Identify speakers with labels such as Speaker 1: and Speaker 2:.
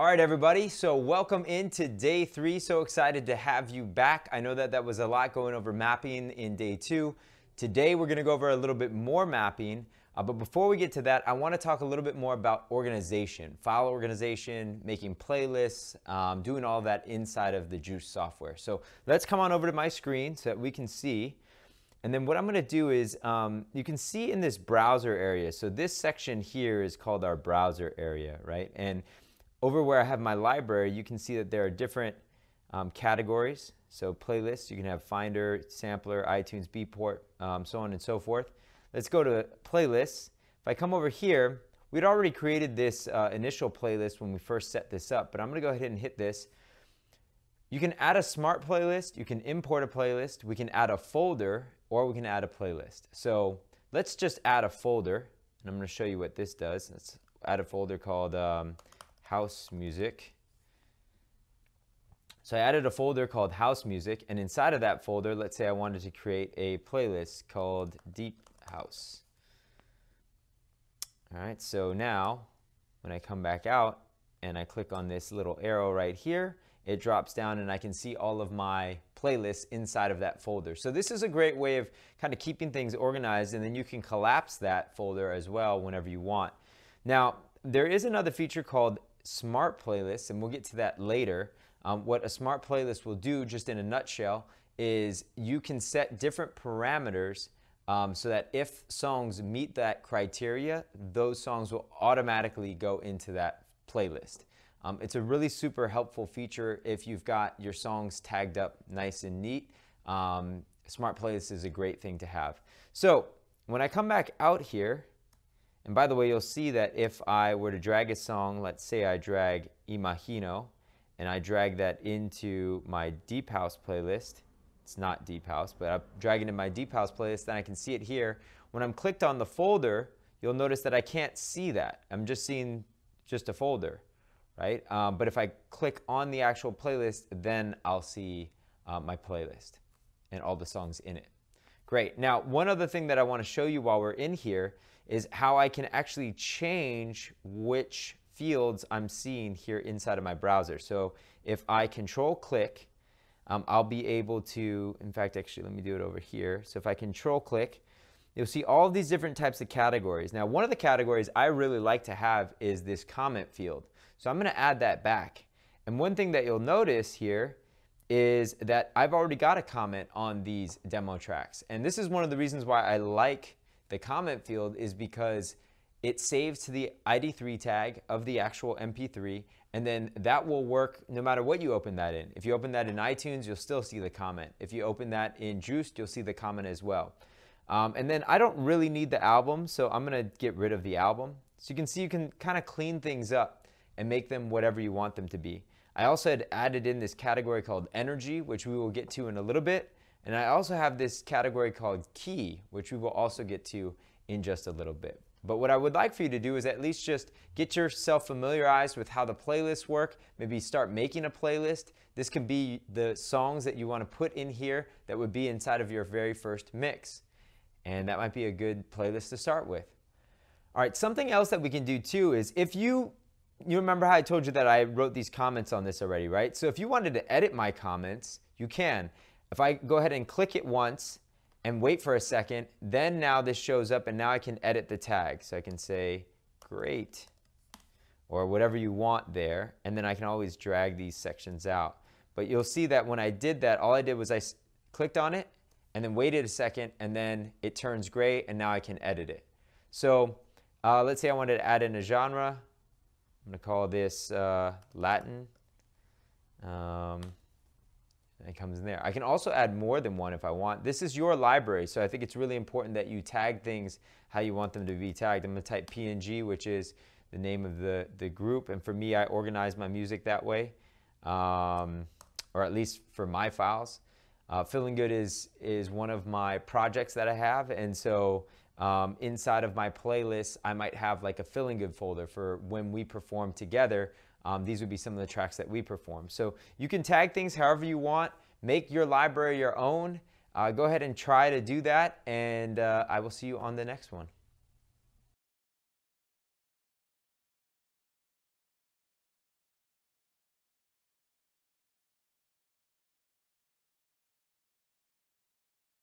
Speaker 1: All right, everybody. So welcome into day three. So excited to have you back. I know that that was a lot going over mapping in day two. Today, we're going to go over a little bit more mapping. Uh, but before we get to that, I want to talk a little bit more about organization, file organization, making playlists, um, doing all that inside of the DJUCED software. So let's come on over to my screen so that we can see. And then what I'm going to do is um, you can see in this browser area. So this section here is called our browser area, right? And over where I have my library, you can see that there are different um, categories. So playlists, you can have Finder, Sampler, iTunes, Beatport, um, so on and so forth. Let's go to playlists. If I come over here, we'd already created this uh, initial playlist when we first set this up, but I'm gonna go ahead and hit this. You can add a smart playlist, you can import a playlist, we can add a folder, or we can add a playlist. So let's just add a folder, and I'm gonna show you what this does. Let's add a folder called um, house music. So I added a folder called house music, and inside of that folder, let's say I wanted to create a playlist called deep house. All right, so now when I come back out and I click on this little arrow right here, it drops down and I can see all of my playlists inside of that folder. So this is a great way of kind of keeping things organized and then you can collapse that folder as well whenever you want. Now, there is another feature called Smart Playlists and we'll get to that later. Um, what a Smart Playlist will do, just in a nutshell, is you can set different parameters um, so that if songs meet that criteria, those songs will automatically go into that playlist. Um, it's a really super helpful feature if you've got your songs tagged up nice and neat. Um, Smart Playlist is a great thing to have. So when I come back out here, and by the way, you'll see that if I were to drag a song, let's say I drag Imagino, and I drag that into my Deep House playlist, it's not Deep House, but I'm dragging in my Deep House playlist, then I can see it here. When I'm clicked on the folder, you'll notice that I can't see that. I'm just seeing just a folder, right? Um, but if I click on the actual playlist, then I'll see uh, my playlist and all the songs in it. Great. Now, one other thing that I want to show you while we're in here is how I can actually change which fields I'm seeing here inside of my browser. So if I control click um, I'll be able to, in fact, actually, let me do it over here. So if I control click, you'll see all of these different types of categories. Now, one of the categories I really like to have is this comment field. So I'm going to add that back. And one thing that you'll notice here is that I've already got a comment on these demo tracks. And this is one of the reasons why I like the comment field is because it saves to the ID3 tag of the actual MP3 and then that will work no matter what you open that in. If you open that in iTunes, you'll still see the comment. If you open that in DJUCED, you'll see the comment as well. Um, and then I don't really need the album, so I'm gonna get rid of the album. So you can see you can kind of clean things up and make them whatever you want them to be. I also had added in this category called energy, which we will get to in a little bit. And I also have this category called key, which we will also get to in just a little bit. But what I would like for you to do is at least just get yourself familiarized with how the playlists work. Maybe start making a playlist. This can be the songs that you want to put in here that would be inside of your very first mix. And that might be a good playlist to start with. All right, something else that we can do too is if you, you remember how I told you that I wrote these comments on this already, right? So if you wanted to edit my comments, you can. If I go ahead and click it once, and wait for a second. Then now this shows up and now I can edit the tag. So I can say great or whatever you want there. And then I can always drag these sections out. But you'll see that when I did that, all I did was I clicked on it and then waited a second and then it turns gray and now I can edit it. So uh, let's say I wanted to add in a genre. I'm going to call this uh, Latin. Um, it comes in there. I can also add more than one if I want. This is your library, so I think it's really important that you tag things how you want them to be tagged. I'm going to type PNG, which is the name of the, the group. And for me, I organize my music that way, um, or at least for my files. Uh, Feeling Good is, is one of my projects that I have. And so um, inside of my playlist, I might have like a Feeling Good folder for when we perform together um, these would be some of the tracks that we perform. So you can tag things however you want, make your library your own. Uh, go ahead and try to do that, and uh, I will see you on the next one.